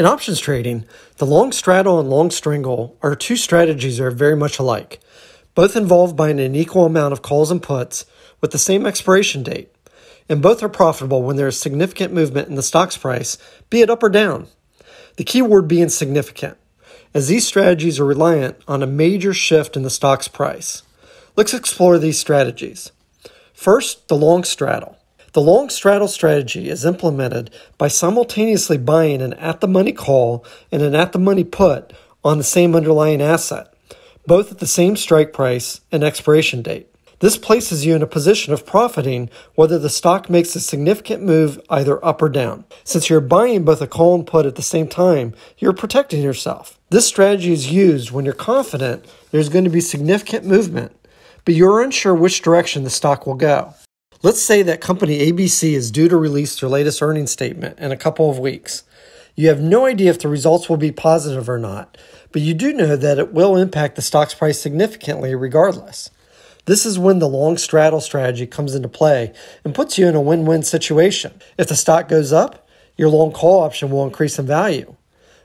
In options trading, the long straddle and long strangle are two strategies that are very much alike. Both involve buying an equal amount of calls and puts with the same expiration date, and both are profitable when there is significant movement in the stock's price, be it up or down. The key word being significant, as these strategies are reliant on a major shift in the stock's price. Let's explore these strategies. First, the long straddle. The long straddle strategy is implemented by simultaneously buying an at the money call and an at the money put on the same underlying asset, both at the same strike price and expiration date. This places you in a position of profiting whether the stock makes a significant move either up or down. Since you're buying both a call and put at the same time, you're protecting yourself. This strategy is used when you're confident there's going to be significant movement, but you're unsure which direction the stock will go. Let's say that company ABC is due to release their latest earnings statement in a couple of weeks. You have no idea if the results will be positive or not, but you do know that it will impact the stock's price significantly regardless. This is when the long straddle strategy comes into play and puts you in a win win situation. If the stock goes up, your long call option will increase in value.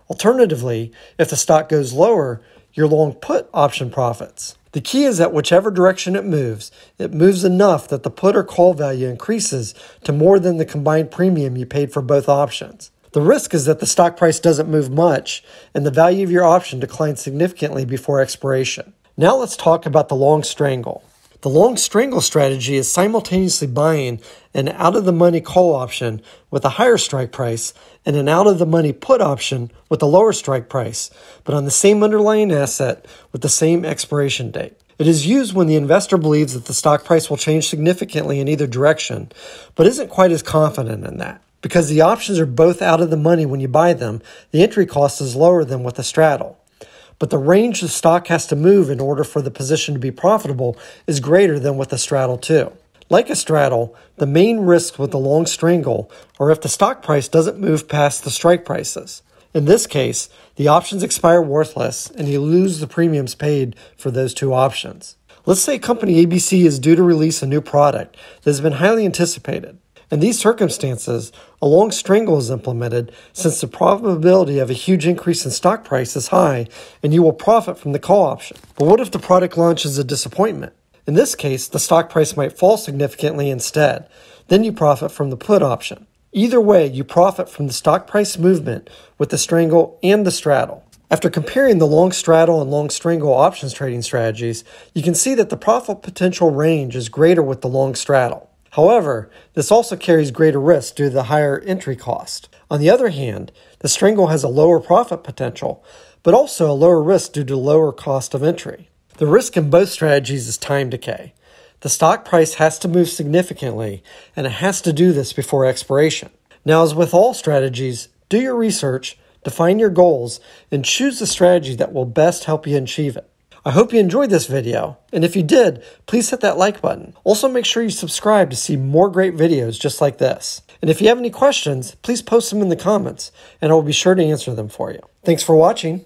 Alternatively, if the stock goes lower, your long put option profits. The key is that whichever direction it moves, it moves enough that the put or call value increases to more than the combined premium you paid for both options. The risk is that the stock price doesn't move much and the value of your option declines significantly before expiration. Now let's talk about the long strangle. The long strangle strategy is simultaneously buying an out of the money call option with a higher strike price and an out of the money put option with a lower strike price, but on the same underlying asset with the same expiration date. It is used when the investor believes that the stock price will change significantly in either direction, but isn't quite as confident in that. Because the options are both out of the money when you buy them, the entry cost is lower than with a straddle. But the range the stock has to move in order for the position to be profitable is greater than with a straddle, too. Like a straddle, the main risks with the long strangle are if the stock price doesn't move past the strike prices. In this case, the options expire worthless and you lose the premiums paid for those two options. Let's say company ABC is due to release a new product that has been highly anticipated. In these circumstances, a long strangle is implemented since the probability of a huge increase in stock price is high and you will profit from the call option. But what if the product launch is a disappointment? In this case, the stock price might fall significantly instead. Then you profit from the put option. Either way, you profit from the stock price movement with the strangle and the straddle. After comparing the long straddle and long strangle options trading strategies, you can see that the profit potential range is greater with the long straddle. However, this also carries greater risk due to the higher entry cost. On the other hand, the strangle has a lower profit potential, but also a lower risk due to lower cost of entry. The risk in both strategies is time decay. The stock price has to move significantly, and it has to do this before expiration. Now, as with all strategies, do your research, define your goals, and choose the strategy that will best help you achieve it. I hope you enjoyed this video, and if you did, please hit that like button. Also, make sure you subscribe to see more great videos just like this. And if you have any questions, please post them in the comments, and I will be sure to answer them for you. Thanks for watching.